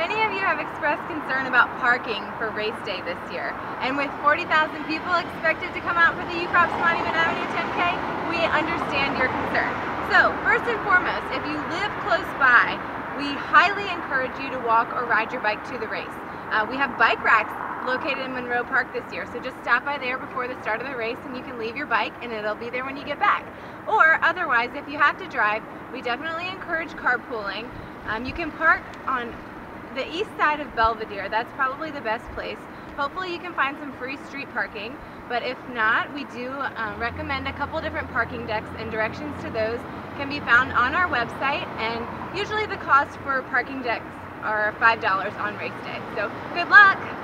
Many of you have expressed concern about parking for race day this year. And with 40,000 people expected to come out for the Ukrop's Monument Avenue 10K, we understand your concern. So, first and foremost, if you live close by, we highly encourage you to walk or ride your bike to the race. Uh, we have bike racks located in Monroe Park this year, so just stop by there before the start of the race and you can leave your bike and it'll be there when you get back. Or otherwise, if you have to drive, we definitely encourage carpooling. Um, you can park on the east side of Belvedere, that's probably the best place. Hopefully you can find some free street parking, but if not, we do um, recommend a couple different parking decks and directions to those can be found on our website and usually the cost for parking decks are $5 on race day. So good luck!